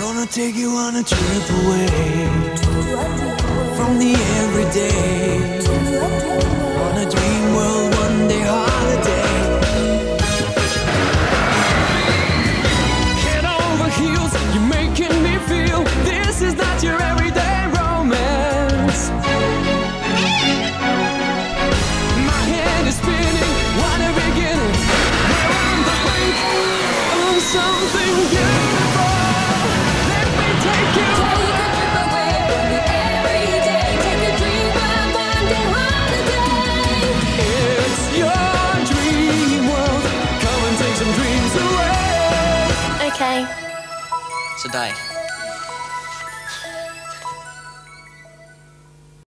Gonna take you on a trip away from the everyday. On a Dreamworld, one day holiday. Head over heels, you're making me feel this is not your everyday romance. My head is spinning, what a beginning. We're on the brink of something beautiful. Okay. So.